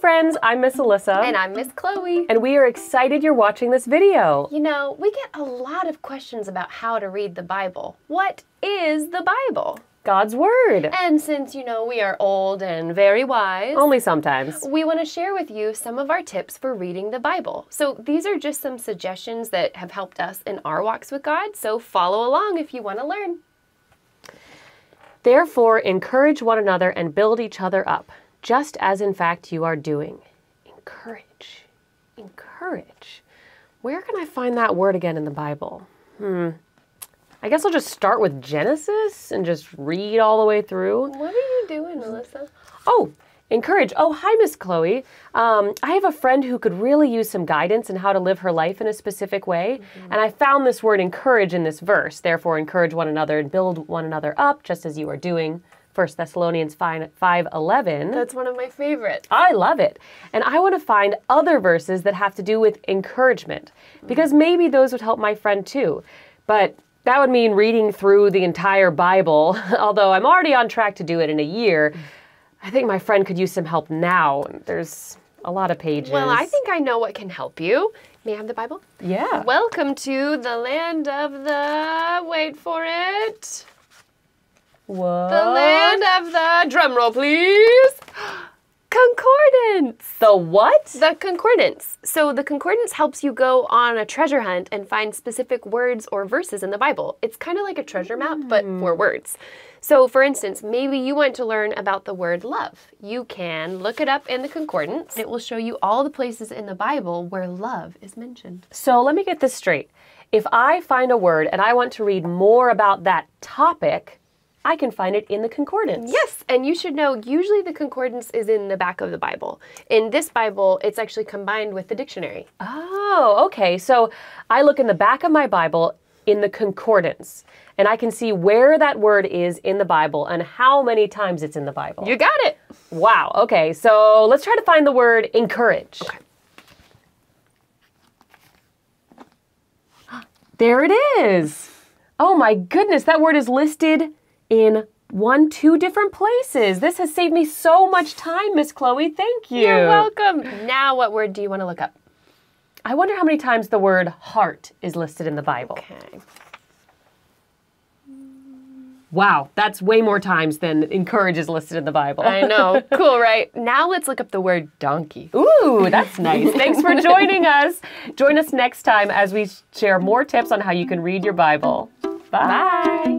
friends, I'm Miss Alyssa. And I'm Miss Chloe. And we are excited you're watching this video. You know, we get a lot of questions about how to read the Bible. What is the Bible? God's Word. And since, you know, we are old and very wise, Only sometimes. we want to share with you some of our tips for reading the Bible. So these are just some suggestions that have helped us in our walks with God. So follow along if you want to learn. Therefore, encourage one another and build each other up, just as in fact you are doing. Encourage. Encourage. Where can I find that word again in the Bible? Hmm. I guess I'll just start with Genesis and just read all the way through. What are you doing, Miss Alyssa? Oh, encourage. Oh, hi, Miss Chloe. Um, I have a friend who could really use some guidance in how to live her life in a specific way. And I found this word encourage in this verse. Therefore, encourage one another and build one another up, just as you are doing. 1 Thessalonians 5, 5 11. That's one of my favorites. I love it. And I want to find other verses that have to do with encouragement because maybe those would help my friend too. But that would mean reading through the entire Bible, although I'm already on track to do it in a year. I think my friend could use some help now. There's a lot of pages. Well, I think I know what can help you. May I have the Bible? Yeah. Welcome to the land of the. Wait for it. What? The land of the. Drum roll, please. Concordance. The what? The concordance. So the concordance helps you go on a treasure hunt and find specific words or verses in the Bible. It's kind of like a treasure map, but hmm. for words. So, for instance, maybe you want to learn about the word love. You can look it up in the concordance. It will show you all the places in the Bible where love is mentioned. So let me get this straight. If I find a word and I want to read more about that topic, I can find it in the concordance. Yes, and you should know usually the concordance is in the back of the Bible. In this Bible, it's actually combined with the dictionary. Oh, okay. So I look in the back of my Bible in the concordance, and I can see where that word is in the Bible and how many times it's in the Bible. You got it. wow. Okay. So let's try to find the word encourage. There it is. Oh my goodness, that word is listed in one, two different places. This has saved me so much time, Miss Chloe. Thank you. You're welcome. Now, what word do you want to look up? I wonder how many times the word heart is listed in the Bible. Okay. Wow, that's way more times than encourage is listed in the Bible. I know. cool, right? Now let's look up the word donkey. Ooh, that's nice. Thanks for joining us. Join us next time as we share more tips on how you can read your Bible. Bye. Bye.